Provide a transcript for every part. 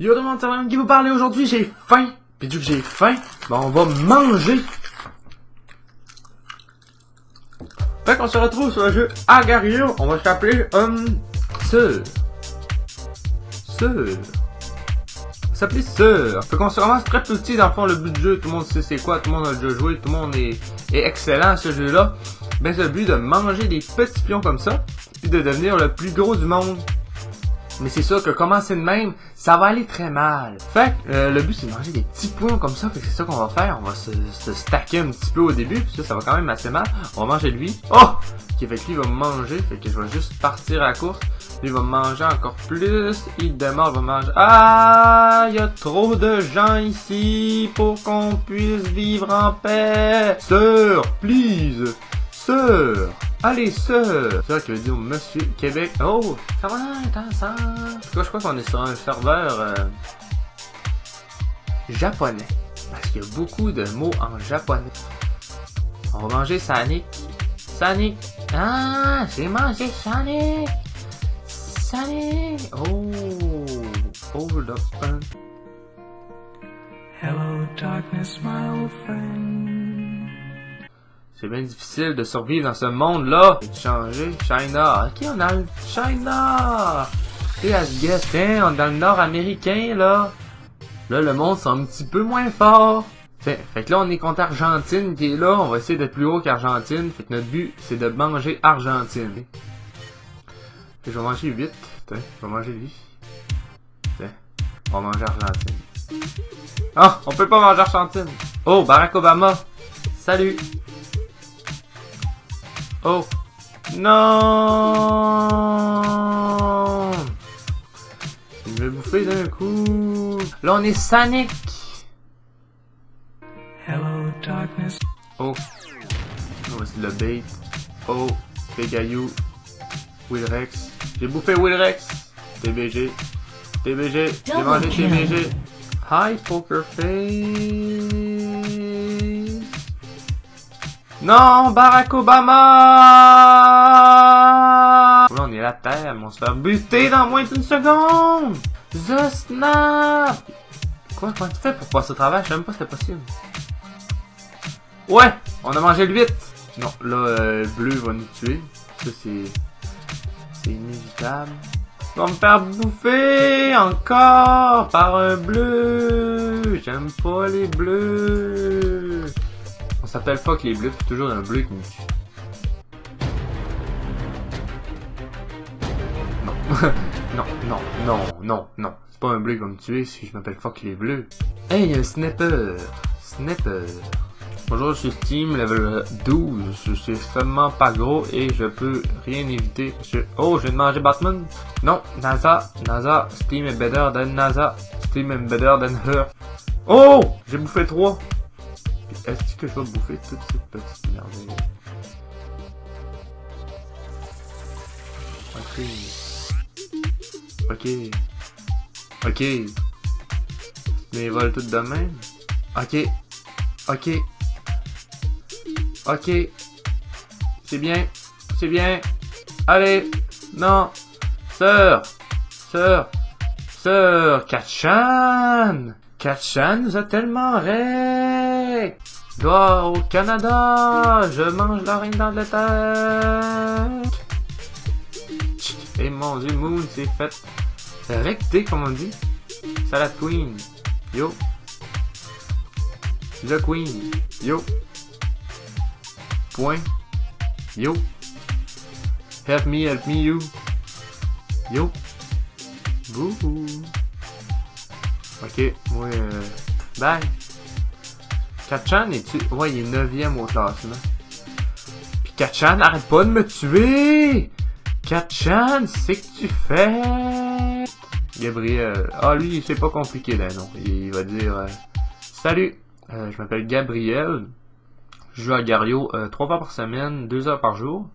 Yo tout le monde, qui vous parle aujourd'hui j'ai faim. Puis vu que j'ai faim, ben on va manger. Fait qu'on se retrouve sur le jeu Agario. On va s'appeler um, Sœur. Sœur. Va s'appeler Sœur. Fait qu'on se ramasse très petit dans le fond le but du jeu. Tout le monde sait c'est quoi, tout le monde a déjà joué, tout le monde est, est excellent à ce jeu-là. Ben c'est le but de manger des petits pions comme ça, puis de devenir le plus gros du monde. Mais c'est sûr que commencer de même, ça va aller très mal. Fait que euh, le but c'est de manger des petits points comme ça, fait que c'est ça qu'on va faire. On va se, se stacker un petit peu au début, puis ça, ça va quand même assez mal. On va manger lui. Oh! Ok, fait que lui va manger, fait que je vais juste partir à la course. Lui va manger encore plus. Il demande, va manger. Ah! Il y a trop de gens ici pour qu'on puisse vivre en paix. Sœur, please! Sœur! Allez, sœur! C'est ça qui veut dire Monsieur Québec. Oh! Ça va cas, je crois qu'on est sur un serveur euh, japonais. Parce qu'il y a beaucoup de mots en japonais. On va manger Sonic. Sonic! Ah! J'ai mangé Sonic! Sonic! Oh! Hold up. hein. Hello, darkness, my old friend. C'est bien difficile de survivre dans ce monde-là. J'ai changé. China. Ok, on a le China. Et à tiens, on est dans le nord américain, là. Là, le monde c'est un petit peu moins fort. Fait, fait que là, on est contre Argentine qui est là. On va essayer d'être plus haut qu'Argentine. Fait que notre but, c'est de manger Argentine. Je vais manger 8. Tiens, je vais manger lui. Tiens, on va manger Argentine. Ah, on peut pas manger Argentine. Oh, Barack Obama. Salut. Oh. Non. Il me bouffer d'un coup. Là, on est Sonic. Hello, darkness. Oh. Voici le bait. Oh. Pégayou. Willrex. J'ai bouffé Willrex. TBG. TBG. J'ai mangé. TBG. Hi, Poker Face. Non, Barack Obama! Là, on est à terre, mais on se fait buter dans moins d'une seconde! The snap! Quoi, comment tu fais pour passer au travers? Je sais même pas si c'était possible. Ouais! On a mangé le 8! Non, là, euh, le bleu va nous tuer. Ça, c'est... C'est inévitable. On va me faire bouffer encore par un bleu! J'aime pas les bleus! S'appelle fuck les bleus, c'est toujours un bleu qui me tue. Non. non, non, non, non, non. C'est pas un bleu qui va me tuer si je m'appelle fuck les bleus. Hey, un snapper! Snapper! Bonjour, je suis Steam, level 12. Je suis extrêmement pas gros et je peux rien éviter. Oh, je de manger Batman? Non, NASA, NASA, Steam est better than NASA. Steam est better than her. Oh! J'ai bouffé 3. Est-ce que je vais bouffer toutes ces petites merveilles? Ok. Ok. Ok. Mais ils volent toutes de même? Ok. Ok. Ok. C'est bien. C'est bien. Allez. Non. Sœur. Sœur. Sœur. Katchan. Katchan nous a tellement ré. Gloire au Canada. Je mange la reine d'Angleterre. Et mon dieu, Moon c'est fait recter, comme on dit. Salad Queen. Yo. The Queen. Yo. Point. Yo. Help me, help me, you. Yo. Bouhou. Ok, moi, euh, bye. Kachan, es-tu... Ouais, il est 9ème au classement. Pis Kachan, arrête pas de me tuer! Kachan, c'est que tu fais? Gabriel. Ah, lui, c'est pas compliqué, là, non. Il va dire... euh, Salut, euh, je m'appelle Gabriel. Je joue à Gario euh, 3 fois par semaine, 2 heures par jour.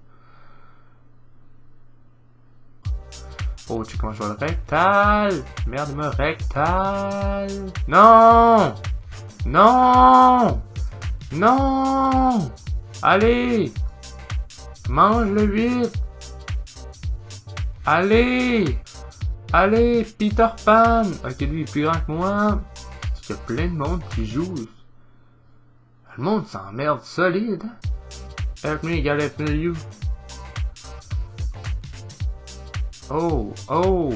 Oh, tu commences à le rectal. Merde, me rectal. Non! Non! Non! Allez! Mange le 8! Allez! Allez, Peter Pan! Ok, lui, il est plus grand que moi. Il y a plein de monde qui joue. Le monde s'emmerde solide, hein? Help me, gotta you. Oh, oh!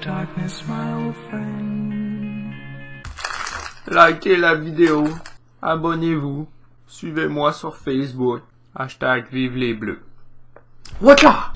Darkness, my old friend. Likez la vidéo, abonnez-vous, suivez-moi sur Facebook, hashtag vive les bleus. Watcha!